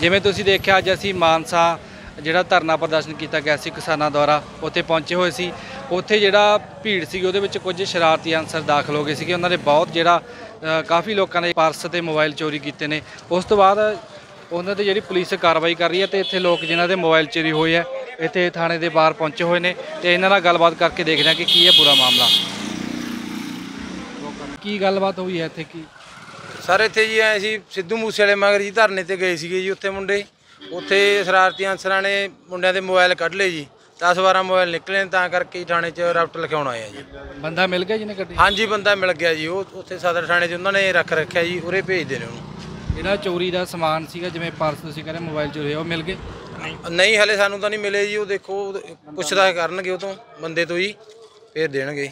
ਜਿਵੇਂ ਤੁਸੀਂ ਦੇਖਿਆ, ਅੱਜ ਅਸੀਂ ਮਾਨਸਾ ਜਿਹੜਾ ਧਰਨਾ ਪ੍ਰਦਰਸ਼ਨ ਕੀਤਾ ਗਿਆ ਸੀ ਕਿਸਾਨਾਂ ਦੁਆਰਾ, ਉੱਥੇ ਪਹੁੰਚੇ ਹੋਏ ਸੀ। ਉੱਥੇ ਜਿਹੜਾ ਭੀੜ ਸੀ, ਉਹਦੇ ਵਿੱਚ ਕੁਝ ਸ਼ਰਾਰਤੀ ਅਨਸਰ ਦਾਖਲ ਹੋ ਗਏ ਸੀਗੇ। ਉਹਨਾਂ ਨੇ ਬਹੁਤ ਜਿਹੜਾ ਕਾਫੀ ਲੋਕਾਂ ਨੇ ਪਰਸ ਤੇ ਮੋਬਾਈਲ ਚੋਰੀ ਕੀਤੇ ਨੇ। ਉਸ ਤੋਂ ਬਾਅਦ ਉਹਨਾਂ ਤੇ ਜਿਹੜੀ ਪੁਲਿਸ ਕਾਰਵਾਈ ਕਰ ਰਹੀ ਹੈ ਤੇ ਇੱਥੇ ਲੋਕ ਜਿਨ੍ਹਾਂ ਦੇ ਮੋਬਾਈਲ ਚੋਰੀ ਹੋਏ ਆ, ਇੱਥੇ ਥਾਣੇ ਦੇ ਬਾਹਰ ਪਹੁੰਚੇ ਹੋਏ ਨੇ ਤੇ ਇਹਨਾਂ ਨਾਲ ਗੱਲਬਾਤ ਕਰਕੇ ਦੇਖਦੇ ਹਾਂ ਕਿ ਕੀ ਹੈ ਪੂਰਾ ਮਾਮਲਾ। ਕੀ ਗੱਲਬਾਤ ਹੋਈ ਹੈ ਇੱਥੇ? ਕੀ ਸਰ ਇੱਥੇ ਜੀ ਐ ਸੀ ਸਿੱਧੂ ਮੂਸੇ ਵਾਲੇ ਮਗਰ ਜੀ ਧਰਨੇ ਤੇ ਗਏ ਸੀਗੇ ਜੀ ਉੱਥੇ ਮੁੰਡੇ। ਉੱਥੇ ਸ਼ਰਾਰਤੀ ਅਨਸਰਾਂ ਨੇ ਮੁੰਡਿਆਂ ਦੇ ਮੋਬਾਈਲ ਕੱਢ ਲਏ ਜੀ। 10 12 ਮੋਬਾਈਲ ਨਿਕਲੇ ਨੇ ਤਾਂ ਕਰਕੇ ਥਾਣੇ 'ਚ ਰਾਪਟ ਲਿਖਾਉਣ ਆਏ ਆ ਜੀ। ਬੰਦਾ ਮਿਲ ਗਿਆ ਜਿਹਨੇ ਕੱਢੀ? ਹਾਂਜੀ ਬੰਦਾ ਮਿਲ ਗਿਆ ਜੀ। ਉਹ ਉੱਥੇ ਸਦਰ ਥਾਣੇ 'ਚ ਉਹਨਾਂ ਨੇ ਰੱਖ ਰੱਖਿਆ ਜੀ ਉਰੇ ਭੇਜਦੇ ਨੇ ਉਹਨੂੰ। ਜਿਹੜਾ ਚੋਰੀ ਦਾ ਸਮਾਨ ਸੀਗਾ ਜਿਵੇਂ ਪਰਸ ਤੁਸੀਂ ਕਹਿੰਦੇ ਮੋਬਾਈਲ ਚੋਰੀ ਹੋਇਆ ਉਹ ਮਿਲ ਗਏ? ਨਹੀਂ ਹਲੇ ਸਾਨੂੰ ਤਾਂ ਨਹੀਂ ਮਿਲੇ ਜੀ ਉਹ ਦੇਖੋ ਪੁੱਛਦਾ ਕਰਨਗੇ ਉਹ ਤੋਂ ਬੰਦੇ ਤੋਂ ਜੀ ਫੇਰ ਦੇਣਗੇ।